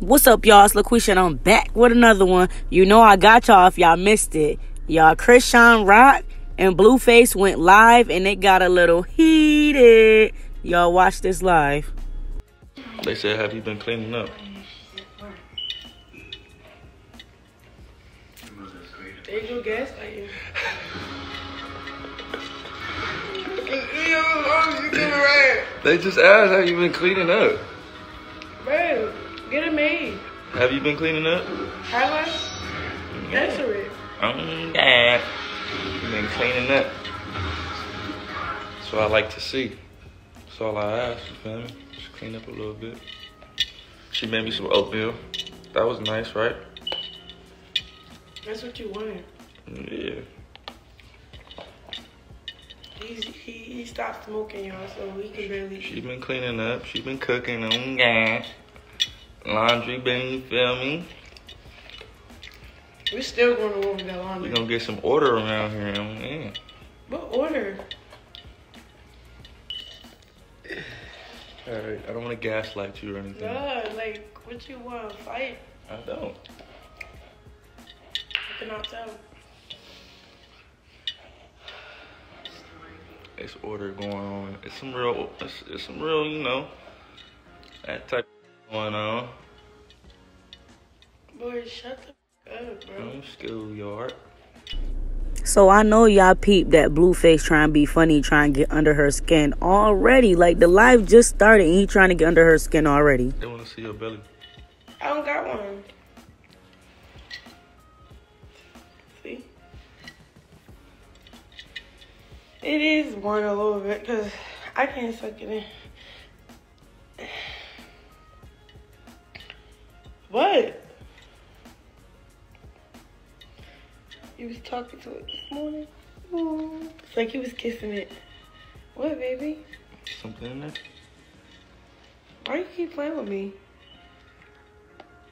What's up, y'all? It's LaQuisha, and I'm back with another one. You know I got y'all if y'all missed it. Y'all, Chrisean Rock and Blueface went live, and it got a little heated. Y'all watch this live. They said, have you been cleaning up? There you go, gaslighting. They just asked, have you been cleaning up? Bro, get it made. Have you been cleaning up? Have I? Answer it. Um, yeah. You been cleaning up. That's what I like to see. That's all I ask, you feel me? Just clean up a little bit. She made me some oatmeal. That was nice, right? That's what you wanted. Yeah. He's, he, he stopped smoking, y'all, so he can barely. She been cleaning up. She's been cooking. Um, yeah. Laundry been, you feel me? We're still going to over that laundry. We laundry. gonna get some order around here. Man. What order? Alright, I don't wanna gaslight you or anything. God, like, what you want to Fight? I don't. I cannot tell. It's order going on. It's some real, it's, it's some real, you know, that type going on. Oh. Boy, shut the up, bro. I'm schoolyard. So I know y'all peeped that Blueface trying to be funny, trying to get under her skin already. Like the live just started, and he trying to get under her skin already. They wanna see your belly. I don't got one. See? It is one a little bit because I can't suck it in. What? You was talking to it this morning? Ooh. It's like you was kissing it. What, baby? Something in there? Why you keep playing with me?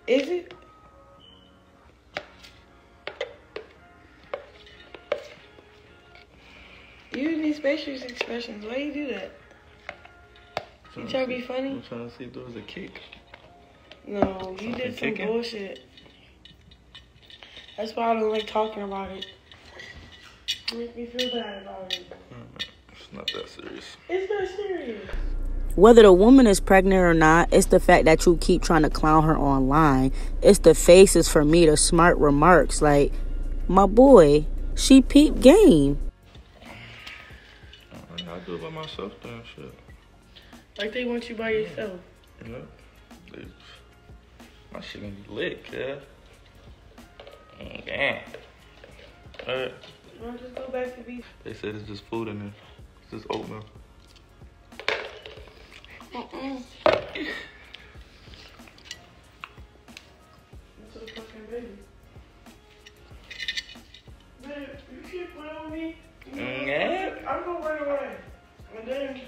Is it? You use these facial expressions. Why you do that? You trying to be funny? I'm trying to see if there was a kick. No, you did some Something kicking? bullshit. That's why I don't like talking about it. You make me feel bad about it. Mm, it's not that serious. It's not serious. Whether the woman is pregnant or not, it's the fact that you keep trying to clown her online. It's the faces for me, the smart remarks. Like, my boy, she peep game. I'll do it by myself then, shit. Like they want you by yourself. You know? My shit gonna be lit, kid. Yeah. Alright. You want to just go back to be? They said it's just food in there. It's just oatmeal. Mm-mm. Into the fucking baby. Man, you keep playing with me. Mm, yeah. I'm gonna run away. And then.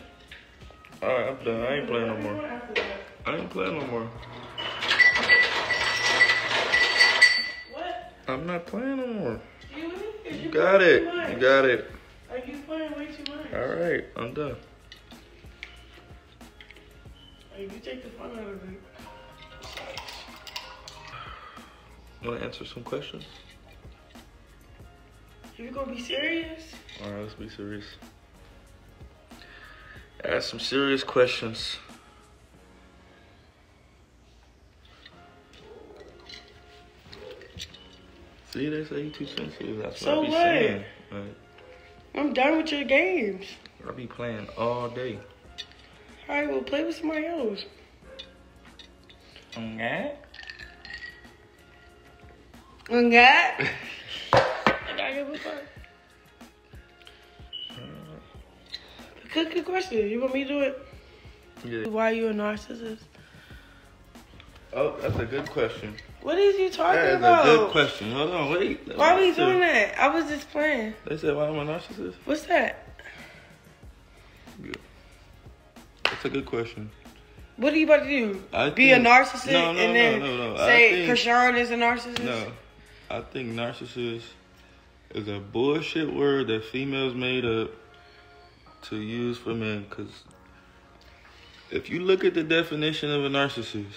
Alright, I'm done. I ain't playing no more. doing after that? I ain't playing no more. I'm not playing no more. You, You got it. You got it. Like you playing way too much. Alright, I'm done. Like you take the fun out of it. Wanna answer some questions? You gonna be serious? Alright, let's be serious. Ask some serious questions. See, they say you too sensitive. That's what So I be what? saying. Like, I'm done with your games. I be playing all day. All right, well, play with somebody else. Okay. Okay. I gotta give a fuck. Good, good question. You want me to do it? Yeah. Why you a narcissist? Oh, that's a good question. What is you talking That is about? a good question. Hold on, wait. Why are we doing that? I was just playing. They said why I'm I narcissist. What's that? Good. That's a good question. What are you about to do? I Be a narcissist No, no, and then no, no. Say think- Chrisean is a narcissist? No, I think narcissist is a bullshit word that females made up to use for men. Because if you look at the definition of a narcissist,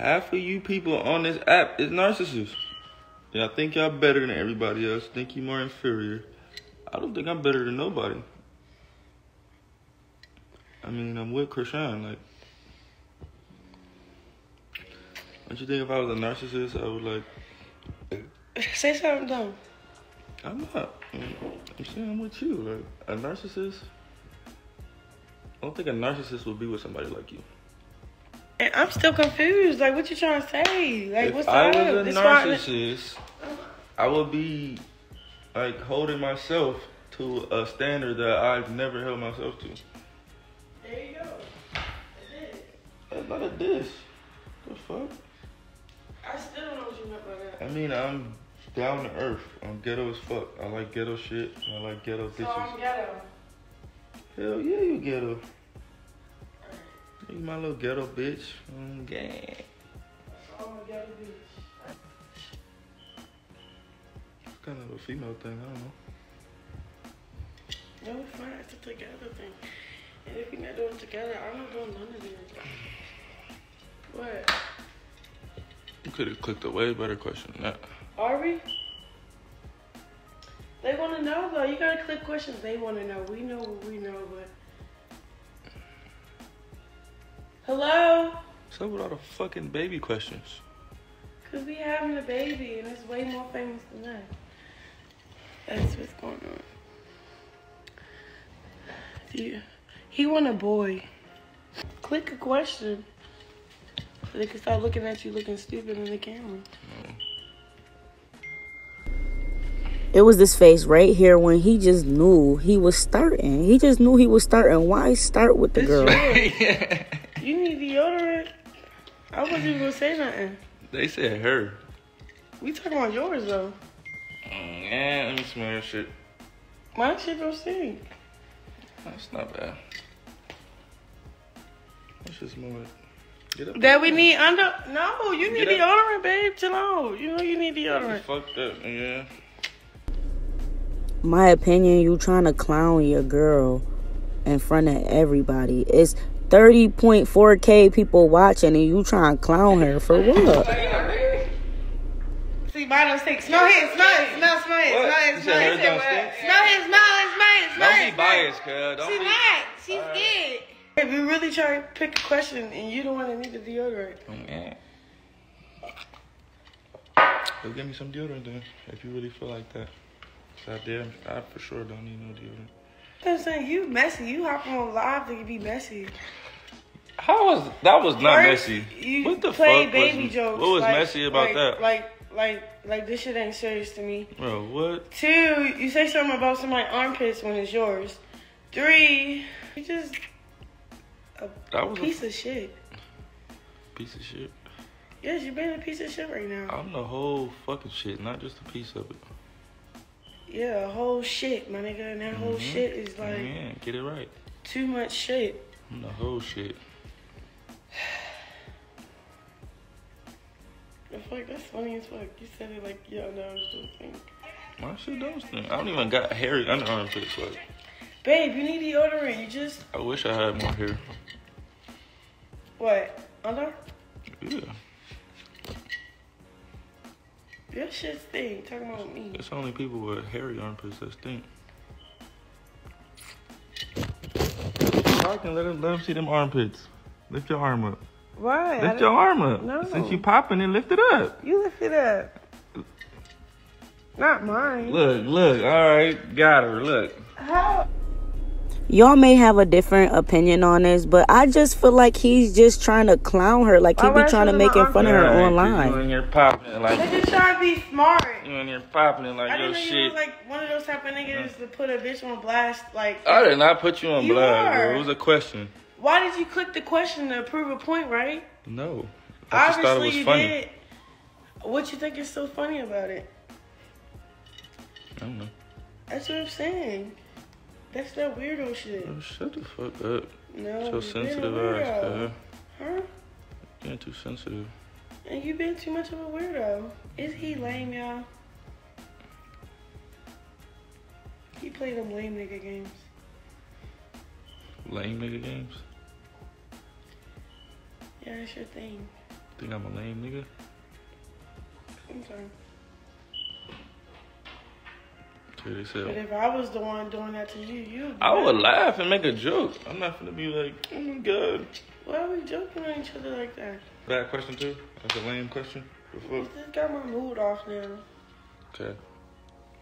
half of you people on this app is narcissists. Y'all think y'all better than everybody else. Think you more inferior. I don't think I'm better than nobody. I mean, I'm with Chrisean. Like, don't you think if I was a narcissist, I would like? Say something dumb. I'm not. I'm saying I'm with you. Like a narcissist. I don't think a narcissist would be with somebody like you. And I'm still confused. Like, what you trying to say? Like, if what's I up? was a This why- narcissist, I would be like holding myself to a standard that I've never held myself to. There you go. That's not a diss. The fuck? I still don't know what you meant by that. I mean, I'm down to earth. I'm ghetto as fuck. I like ghetto shit. and I like ghetto So bitches. I'm ghetto. Hell yeah, you ghetto. You my little ghetto bitch. Mm, gang. So I'm ghetto bitch. It's kind of a female thing. I don't know. No, it's fine. It's a together thing. And if we're not doing it together, I'm not doing none of this. What? You could have clicked a way better question than that. Are we? They want to know though. You gotta click questions they want to know. We know what we know, but. Hello? What's up with all the fucking baby questions? Cause we having a baby and it's way more famous than that. That's what's going on. Yeah. He want a boy. Click a question. So they can start looking at you looking stupid in the camera. It was this face right here when he just knew he was starting. He just knew he was starting. Why start with the It's girl? yours. You need deodorant. I wasn't even gonna say nothing. they said her. We talking about yours though. Mm, yeah, let me smell your shit. My shit don't stink. That's not bad. Let's just move it. Get up. That we need under. No, you need Get up. deodorant, babe. Chill out. You know you need deodorant. Fucked up, yeah. My opinion, you trying to clown your girl in front of everybody. It's 30.4k people watching and you trying to clown her for what? See, mine don't stink. Smell his, smell his, smell, smell his, What? smell You his, said smell hers his. don't? Smell his, smell his, smell his, Don't be biased, cuz. She's be. not. She's Alright. good. If you really try to pick a question and you don't want to need the deodorant, Mm, Yeah. Go get me some deodorant then, if you really feel like that. 'Cause I damn, I for sure don't need no deodorant. I'm saying you messy. You hop on live to be messy. How was that? Was not First, messy. You what the play fuck baby was, jokes. What was like- messy about like- that, Like, like, like this shit ain't serious to me. bro? What? Two, you say something about somebody's armpits when it's yours. Three, you just a That was piece a of shit. piece of shit. Yes, you being a piece of shit right now. I'm the whole fucking shit, not just a piece of it. Yeah, a whole shit, my nigga, and that whole Mhm. shit is like yeah, get it right. too much shit. I'm the whole shit. Fuck, that's funny as fuck. You said it like y'all know something. My shit don't stink. I don't even got hairy under armpits. Like, Babe, you need deodorant. You just I wish I had more hair. what? Under? Yeah, Your shit stink. Talking about me. it's only people with hairy armpits that stink. Talking, let them, let them see them armpits. Lift your arm up. Why? Lift your arm up. No. Since you popping it, lift it up. You lift it up. Not mine. Look, look. All right, got her. Look. How? Y'all may have a different opinion on this, but I just feel like he's just trying to clown her. Like he Why would be trying to show make them in front of her Alright, 'cause online. You in here popping it like They just trying to be smart. you in here popping it like I your didn't know you shit. was like one of those type of niggas to put a bitch on blast. Like, I did not put you on You blast, bro. It was a question. why did you click the question to prove a point, right? No. I just Obviously thought it was you funny. did. What you think is so funny about it? I don't know. That's what I'm saying. That's that weirdo shit. Bro, shut the fuck up. No, So you been a sensitive weirdo. cuz. Huh? Getting too sensitive. And you've been too much of a weirdo. Is he lame, y'all? He play them lame nigga games. Lame nigga games. Yeah, that's your thing. Think I'm a lame nigga? Okay. Okay, they But if I was the one doing that to you, you'd be I would laugh and make a joke. I'm not gonna be like, oh my god. Why are we joking on each other like that? Bad question too. That's a lame question. The fuck? This got my mood off now. Okay.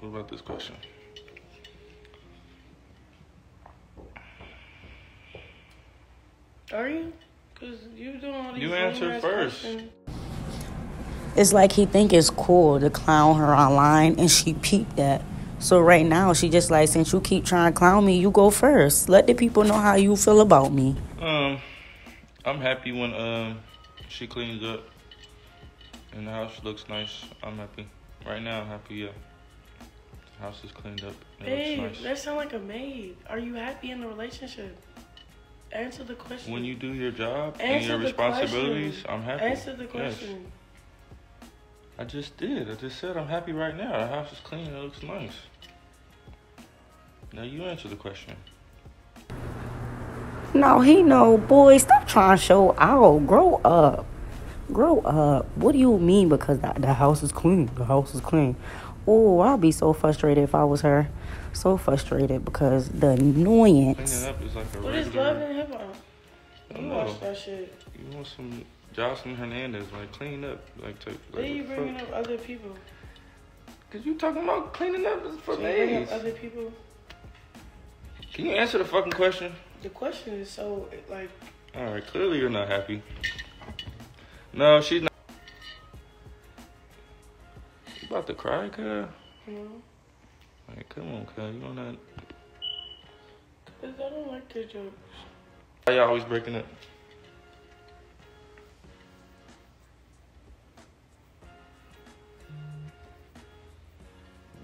What about this question? Are you? Cause you doing all these You answer first. questions. It's like he think it's cool to clown her online, and she peeped that. So right now, she just like, since you keep trying to clown me, you go first. Let the people know how you feel about me. Um, I'm happy when um she cleans up and the house looks nice. I'm happy. Right now, I'm happy. Yeah, the house is cleaned up. It Babe, looks nice. that sound like a maid. Are you happy in the relationship? Answer the question. When you do your job and your responsibilities, question. I'm happy. Answer the Yes. Question. I just did. I just said I'm happy right now. The house is clean. It looks nice. Now you answer the question. No, he know, boy, stop trying to show out. Grow up. Grow up. What do you mean because the, the house is clean? The house is clean. Oh, I'd be so frustrated if I was her. So frustrated because the annoyance. Cleaning up is like a What is regular. love and hip hop? I You watch that shit. You want some Joseline Hernandez, like clean up, like to. Why Like, you bringing fuck? up other people? Cause you talking about cleaning up for So you bring days. other people. Can you answer the fucking question? The question is so like All right, clearly you're not happy. No, she's not. You about to cry, cuz? know. Like, come on, cuz. You know not. Cause I don't like your jokes. Why y'all always breaking up?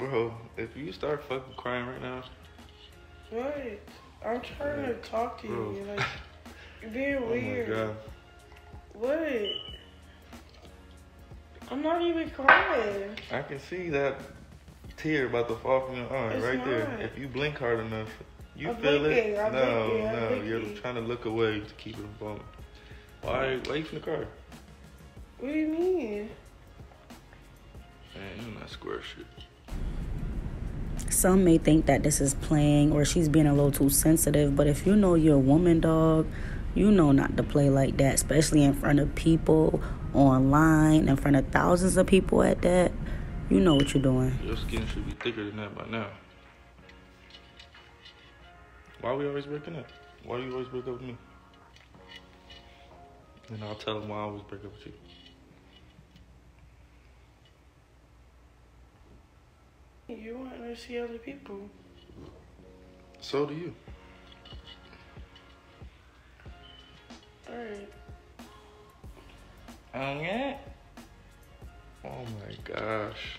Bro, if you start fucking crying right now, What? I'm trying to talk to you. Bro. You're like you're being oh weird. my god. What? I'm not even crying. I can see that tear about to fall from your eye It's right there. If you blink hard enough, you I'm feel blinking, it. I'm no, blinking, no, you're trying to look away to keep it from falling. Why? Why you from the car? What do you mean? Man, you're not square shit. Some may think that this is playing or she's being a little too sensitive, but if you know you're a woman, dog, you know not to play like that, especially in front of people, online, in front of thousands of people at that. You know what you're doing. Your skin should be thicker than that by now. Why are we always breaking up? Why do you always break up with me? And I'll tell them why I always break up with you. You want to see other people. So do you. Alright. Oh yeah. Oh my gosh.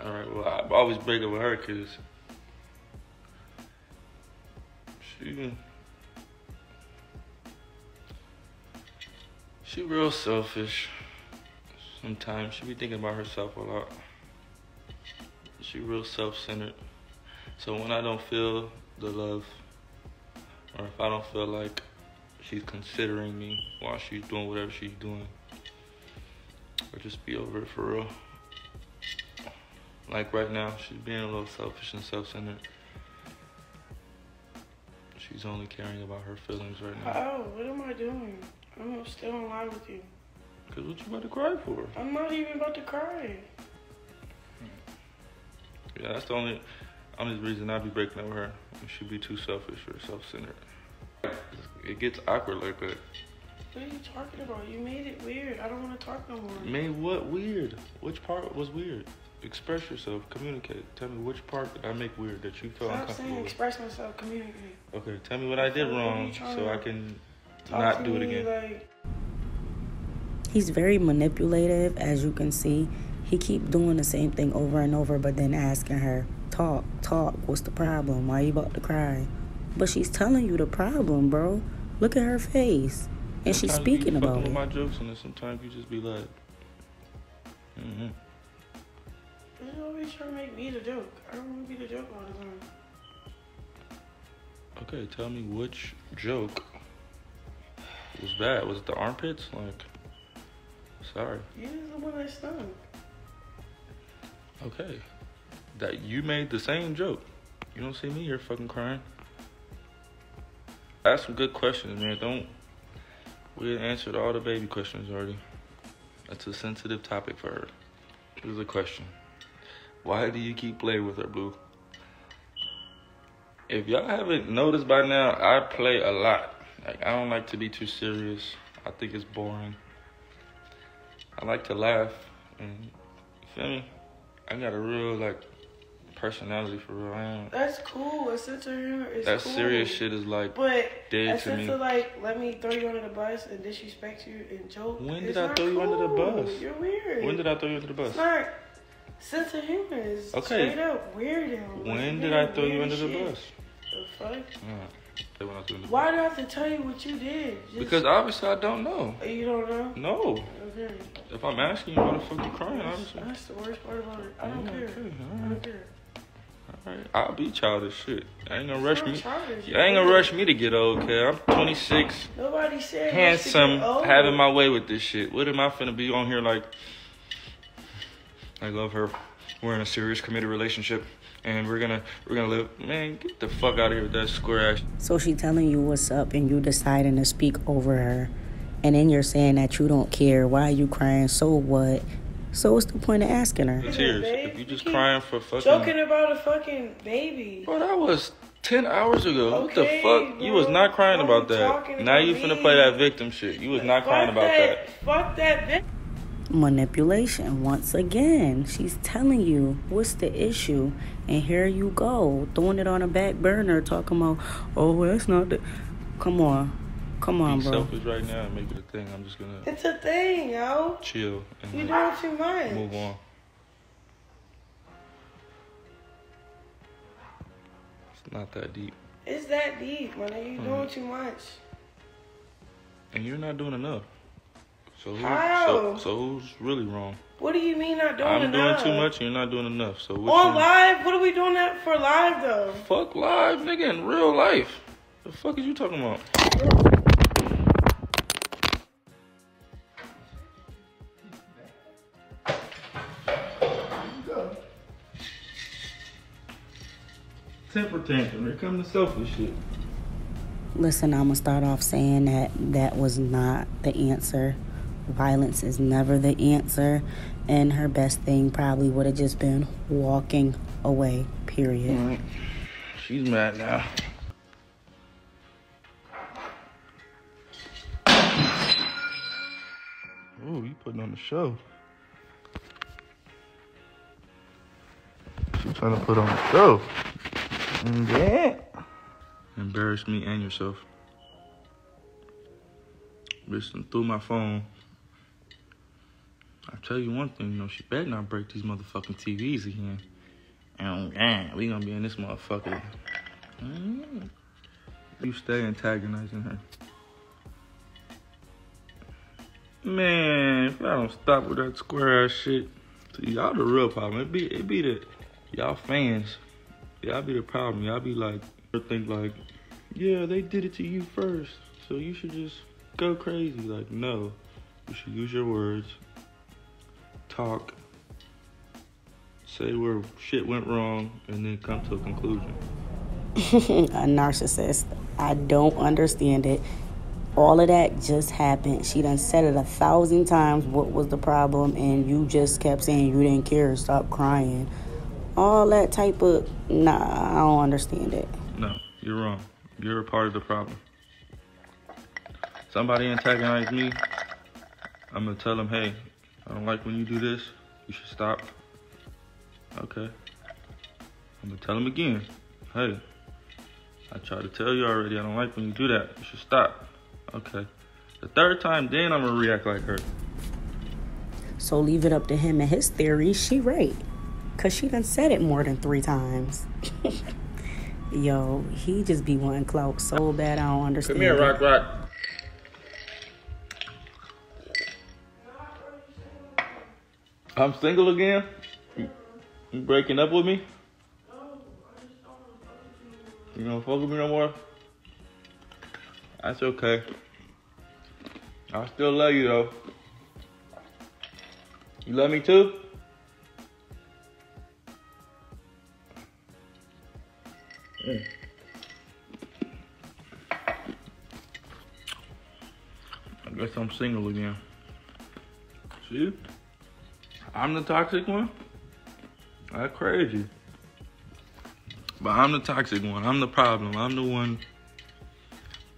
All right. Well, I'm always break up with her because she she real selfish. Sometimes she be thinking about herself a lot. She real self-centered. So when I don't feel the love, or if I don't feel like she's considering me while she's doing whatever she's doing. Or just be over it for real. Like right now, she's being a little selfish and self centered. She's only caring about her feelings right now. Oh, what am I doing? I'm still in line with you. Cause what you about to cry for? I'm not even about to cry. Yeah, that's the only only reason I'd be breaking up with her. She'd be too selfish or self centered. It gets awkward like that. What are you talking about? You made it weird. I don't want to talk no more. Made what weird? Which part was weird? Express yourself, communicate. Tell me which part did I make weird that you felt Stop uncomfortable saying with. express myself, communicate. Okay, tell me what I did wrong so to I can Talk not do it again. Like, He's very manipulative, as you can see. He keep doing the same thing over and over, but then asking her, "Talk, talk. What's the problem? Why you about to cry?" But she's telling you the problem, bro. Look at her face, and she's Sometimes you speaking fucking about with it. my jokes, and then sometimes you just be like, mm-hmm. you always trying to make me the joke. I don't want to be the joke all the time. okay, tell me which joke was bad? Was it the armpits? Like, sorry. You was the one that stung. Okay. That you made the same joke. You don't see me here fucking crying. Ask some good questions, man. Don't. We answered all the baby questions already. That's a sensitive topic for her. Here's a question. Why do you keep playing with her, Blue? If y'all haven't noticed by now, I play a lot. Like I don't like to be too serious. I think it's boring. I like to laugh and you feel me? I got a real like personality for real. I am. That's cool. A sense of humor is That cool. serious shit is like But dead a to sense me. of like, let me throw you under the bus and disrespect you and joke. When did I throw you under the bus? You're weird. When did I throw you under the bus? It's not. Sense of humor is Okay. straight up weirdo. When did I throw you weird under the bus? The fuck? Yeah. They went out through the Why do I have to tell you what you did? Just, Because obviously I don't know. you don't know. No. Okay. If I'm asking you, why the fuck you crying? That's, Obviously. that's the worst part about it. I don't Yeah, care. okay, I alright. don't care. Alright. I'll be childish shit. I ain't gonna It's rush me. childish. You ain't gonna rush me to get old, okay? I'm 26, Nobody said handsome, having my way with this shit. What am I finna be on here like? I love her. We're in a serious committed relationship, and we're gonna we're gonna live. Man, get the fuck out of here with that square ass. So she telling you what's up and you deciding to speak over her. And then you're saying that you don't care. Why are you crying? So what? So what's the point of asking her? Tears. babe. If you just You crying for fucking. Joking about a fucking baby. Bro, that was 10 hours ago. what the Okay, fuck? You was not crying Why about that. Now about you finna play that victim shit. You was not crying about that. Fuck that bitch. Manipulation once again. She's telling you what's the issue, and here you go throwing it on a back burner, talking about, oh, that's not the. Come on, come on, Be bro. selfish right now and make it a thing. I'm just gonna It's a thing, yo. chill and You like, doing too much. move on. It's not that deep. It's that deep, man. You Mm. doing too much. And you're not doing enough. So, who, How? so, so who's really wrong? What do you mean not doing I'm enough? doing too much and you're not doing enough. So what On you- live? What are we doing that for live though? Fuck live, nigga, in real life. The fuck is you talking about? Temper tantrum. Here come the selfish shit. Listen, I'm gonna start off saying that that was not the answer. Violence is never the answer, and her best thing probably would have just been walking away. Period. She's mad now. Ooh, you putting on the show. She trying to put on the show. Yeah. Embarrass me and yourself. Listen through my phone. I tell you one thing, you know, she better not break these motherfucking TVs again. And damn, we gonna be in this motherfucker. Mm. You stay antagonizing her. Man, if y'all don't stop with that square ass shit, y'all the real problem. It be it be the y'all fans. Y'all be the problem. Y'all be like think like, yeah, they did it to you first, so you should just go crazy. Like, no, you should use your words, talk, say where shit went wrong, and then come to a conclusion. a narcissist. I don't understand it. All of that just happened. She done said it a thousand times. What was the problem? And you just kept saying you didn't care. Stop crying. All that type of nah. I don't understand it. No, you're wrong. You're a part of the problem. Somebody antagonize me, I'm gonna tell them, hey, I don't like when you do this. You should stop. Okay. I'm gonna tell them again, hey, I tried to tell you already. I don't like when you do that. You should stop. Okay. The third time, then I'm gonna react like her. So leave it up to him and his theory. She right. Cause she done said it more than three times. Yo, he just be wanting clout so bad I don't understand. Come here. Rock Rock. I'm single again? You, breaking up with me? You don't fuck with me no more? That's okay. I still love you though. You love me too? Mm. I guess I'm single again. See? I'm the toxic one? That's crazy. But I'm the toxic one. I'm the problem. I'm the one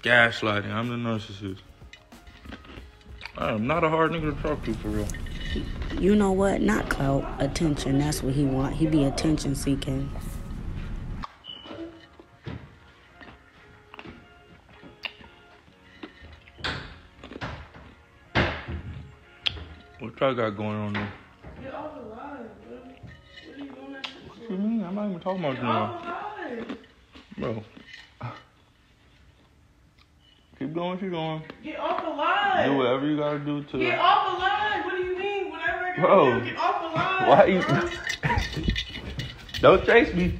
gaslighting. I'm the narcissist. I'm not a hard nigga to talk to for real. You know what? Not clout, attention. That's what he want. He be attention seeking. Y'all got going on there? Get off the line, bro. What are you doing that shit What you mean? I'm not even talking about Get you now. off the line. Bro. Keep going, keep going. Get off the line. Do whatever you gotta do to Get off the line. What do you mean? Whatever I gotta Bro. do. Get off the line. Why you? Don't chase me.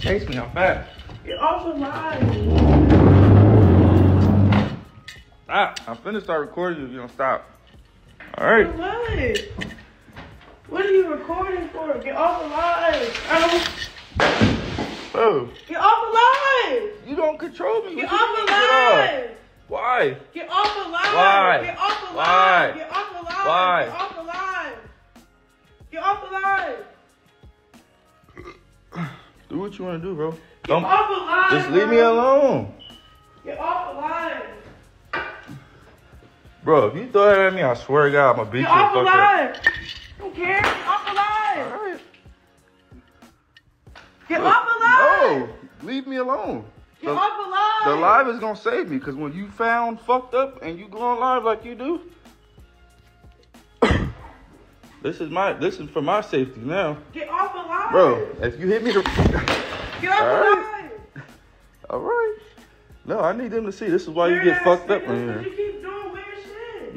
Chase me, I'm fast. Get off the line. Stop. I'm finna start recording you if you don't stop. Alright. What? What are you recording for? Get off the line. Bro, oh. Get off the line. you don't control me. Get What off the get off? line. Why? Get off the line. Why? Get off the Why? line. Get off the line. Why? Get off the line. Get off the line. Do what you wanna do, bro. Get Don't off the line. just leave me alone. Get off. Bro, if you throw that at me, I swear to God, I'm gonna beat you Get the off the fuck up. line. I don't care. Off the line. Alright. Get Look, off the line. No, leave me alone. Get The, off the line. the live is gonna save me, cause when you found fucked up and you go on live like you do, this is my this is for my safety now, Get off the line. bro. If you hit me, the Get off All the right. all right. No, I need them to see. This is why you get ass fucked up niggas, in here.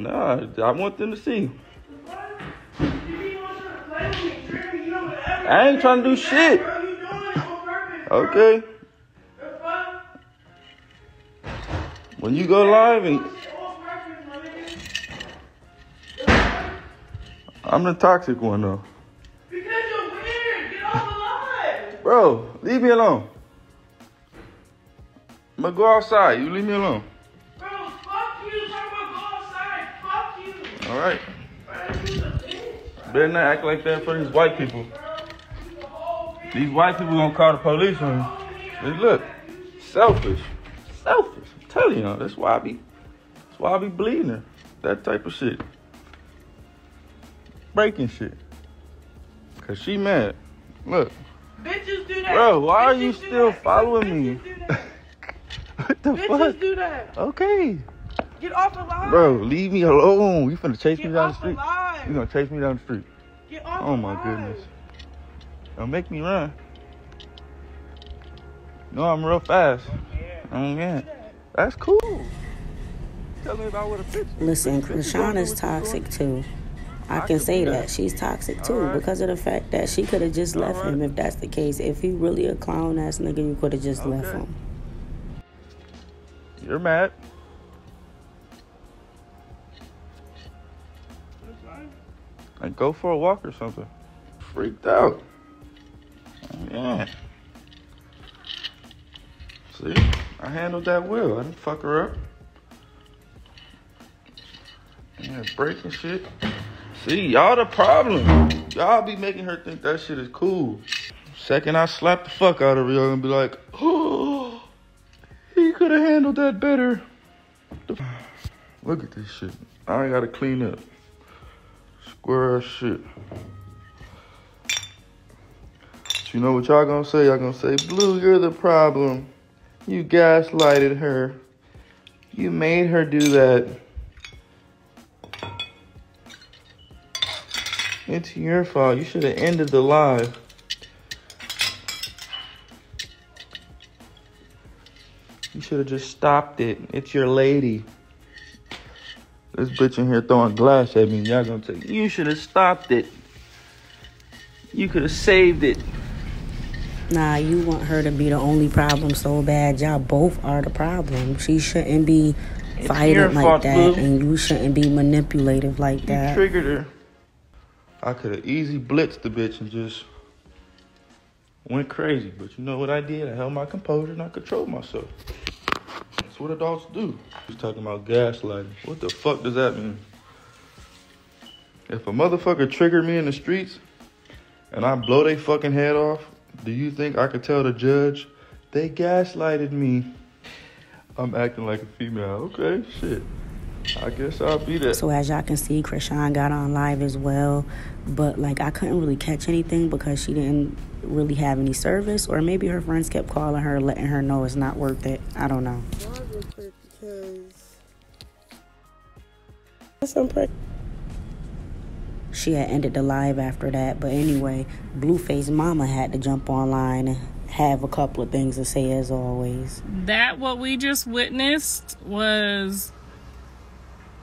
Nah, I want them to see. What? You be on trying to play with me, trick me, you know whatever. I ain't trying to do shit. Bro, you doing it on purpose. bro. Okay. When you go live and Doing shit on purpose, my nigga. The fuck? I'm the toxic one though, Because you're weird. Get off the line. bro. Leave me alone. I'm gonna go outside. You leave me alone. Right. Bro, you a bitch. Better not act like that for these white people. Bro, you a whole bitch. These white people gonna call the police on you. Look, selfish, selfish. I'm telling you, that's why I be, that's why I be bleeding her. That type of shit, breaking shit. Cause she mad. Look, Bitches do that. bro, why are you still following me? Bitches what the Bitches fuck? do that. Okay, Get off the line. bro, leave me alone. You finna chase Get me down the street. the line. You gonna chase me down the street? Get off Oh the my line. goodness. Don't make me run. No, I'm real fast. Oh yeah. That's cool. Tell me about what a bitch. Listen, bitch- bitch is Chrisean is do what you toxic too. I I can can say that. that. She's toxic too Alright. because of the fact that she could have just left him if that's the case. If he really a clown ass nigga, you could have just left him. You're mad. Go for a walk or something. Freaked out. Yeah. See, I handled that well. I didn't fuck her up. Yeah, breaking shit. See, y'all the problem. Y'all be making her think that shit is cool. Second I slap the fuck out of her, y'all gonna be like, oh, he could have handled that better. Look at this shit. I gotta clean up. Square shit. You know what y'all gonna say? Y'all gonna say, Blue, you're the problem. You gaslighted her. You made her do that. It's your fault. You should have ended the live. You should have just stopped it. It's your lady. This bitch in here throwing glass at me. Y'all gonna take. You should have stopped it. You could have saved it. Nah, you want her to be the only problem so bad. Y'all both are the problem. She shouldn't be fight your like fault, that, boo. and you shouldn't be manipulative like You that. triggered her. I could have easy blitzed the bitch and just went crazy. But you know what I did? I held my composure and I controlled myself. What adults do. He's talking about gaslighting. What the fuck does that mean? If a motherfucker triggered me in the streets and I blow their fucking head off, do you think I could tell the judge they gaslighted me? I'm acting like a female. Okay, shit. I guess I'll be that. So as y'all can see, Chrisean got on live as well, but like I couldn't really catch anything because she didn't really have any service, or maybe her friends kept calling her, letting her know it's not worth it. I don't know. She had ended the live after that, but anyway, Blueface Mama had to jump online and have a couple of things to say as always. that what we just witnessed was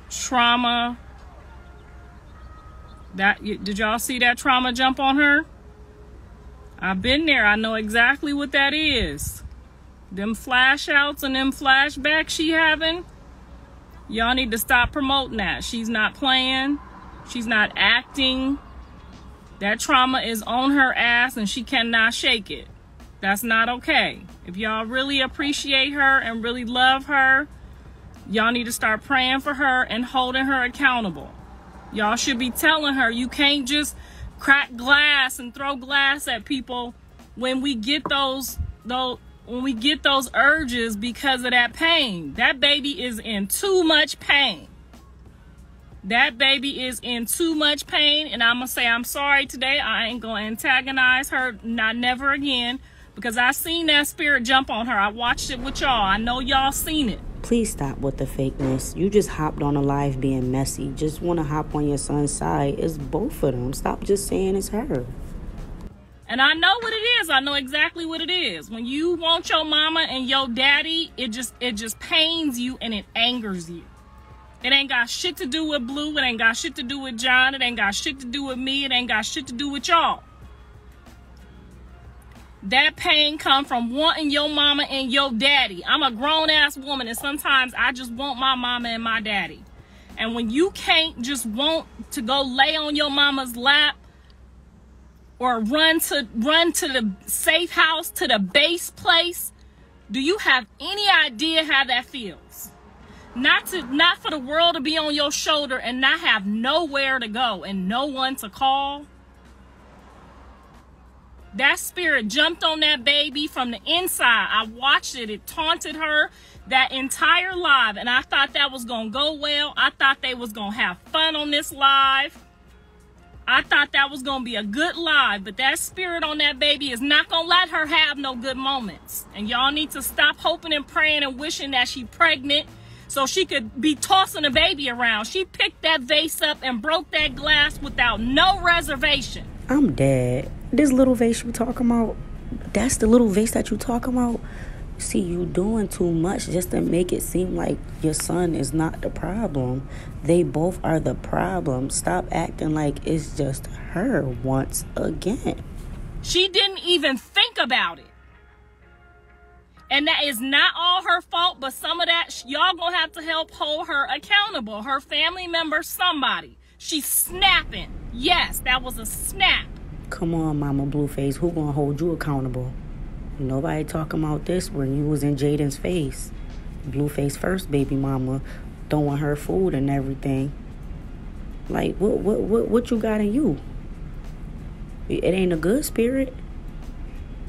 trauma. That did y'all see that trauma jump on her? I've been there. I know exactly what that is. Them flashouts and them flashbacks she having y'all need to stop promoting that she's not playing she's not acting that trauma is on her ass and she cannot shake it that's not okay. If y'all really appreciate her and really love her, y'all need to start praying for her and holding her accountable. Y'all should be telling her you can't just crack glass and throw glass at people when we get those those when we get those urges because of that pain. That baby is in too much pain. That baby is in too much pain, and I'm gonna say I'm sorry today. I ain't gonna antagonize her, not never again, because I seen that spirit jump on her. I watched it with y'all. I know y'all seen it. Please stop with the fakeness. You just hopped on a live being messy. Just want to hop on your son's side. It's both of them. Stop just saying it's her. And I know what it is. I know exactly what it is. When you want your mama and your daddy, it just it just pains you and it angers you. It ain't got shit to do with Blue. It ain't got shit to do with John. It ain't got shit to do with me. It ain't got shit to do with y'all. That pain come from wanting your mama and your daddy. I'm a grown ass woman and sometimes I just want my mama and my daddy. And when you can't just want to go lay on your mama's lap or run to run to the safe house to the base place? Do you have any idea how that feels? Not to not for the world to be on your shoulder and not have nowhere to go and no one to call? That spirit jumped on that baby from the inside. I watched it. It taunted her that entire live and i thought that was gonna go well. I thought they was gonna have fun on this live I thought that was gonna be a good live, but that spirit on that baby is not gonna let her have no good moments. And y'all need to stop hoping and praying and wishing that she pregnant so she could be tossing a baby around. She picked that vase up and broke that glass without no reservation. I'm dead. This little vase you talking about, that's the little vase that you talking about? See, you doing too much just to make it seem like your son is not the problem. They both are the problem. Stop acting like it's just her once again. She didn't even think about it. And that is not all her fault, but some of that, y'all gonna have to help hold her accountable. Her family member, somebody. She's snapping. Yes, that was a snap. Come on, Mama Blueface. Who gonna hold you accountable? Nobody talking about this when you was in Jaidyn's face. Blueface first baby mama throwing her food and everything. Like what what what what you got in you? It ain't a good spirit.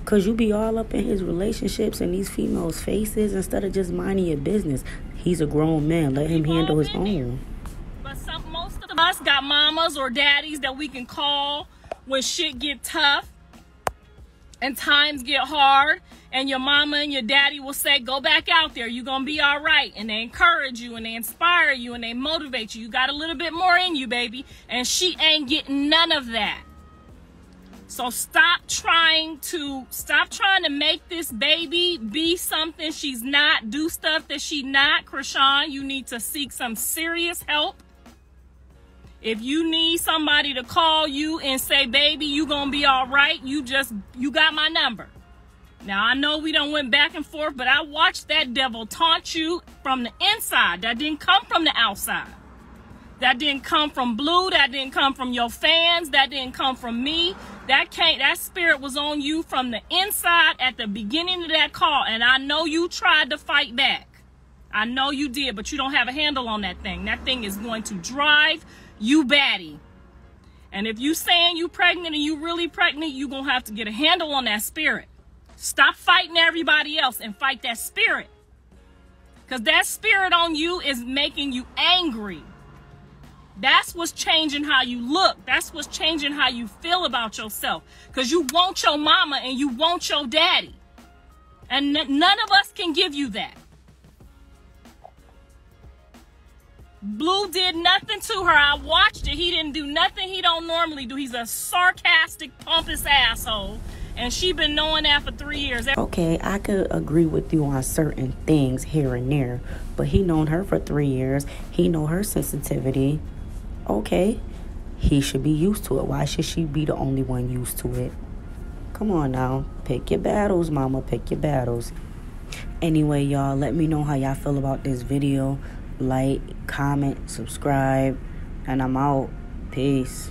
Cause you be all up in his relationships and these females' faces instead of just minding your business. He's a grown man. Let him handle his own. But some, most of us got mamas or daddies that we can call when shit get tough and times get hard. And your mama and your daddy will say, go back out there. You're to be all right. And they encourage you and they inspire you and they motivate you. You got a little bit more in you, baby. And she ain't getting none of that. So stop trying to stop trying to make this baby be something she's not. Do stuff that she not. Chrisean, you need to seek some serious help. If you need somebody to call you and say, "Baby, you gonna be all right," you just you got my number. Now I know we don't went back and forth, but I watched that devil taunt you from the inside. That didn't come from the outside. That didn't come from blue. That didn't come from your fans. That didn't come from me. That came, that spirit was on you from the inside at the beginning of that call. And I know you tried to fight back. I know you did, but you don't have a handle on that thing. That thing is going to drive you batty. And if you saying you pregnant and you really pregnant, you to have to get a handle on that spirit. Stop fighting everybody else and fight that spirit. Because that spirit on you is making you angry. That's what's changing how you look. That's what's changing how you feel about yourself. Because you want your mama and you want your daddy. And none of us can give you that. Blue did nothing to her. I watched it. He didn't do nothing he don't normally do. He's a sarcastic, pompous asshole. And she been knowing that for three years. Okay, I could agree with you on certain things here and there, but he known her for three years. He know her sensitivity. Okay, he should be used to it. Why should she be the only one used to it? Come on now, pick your battles, mama. Pick your battles. Anyway, y'all, let me know how y'all feel about this video. Like, comment, subscribe, and I'm out. Peace.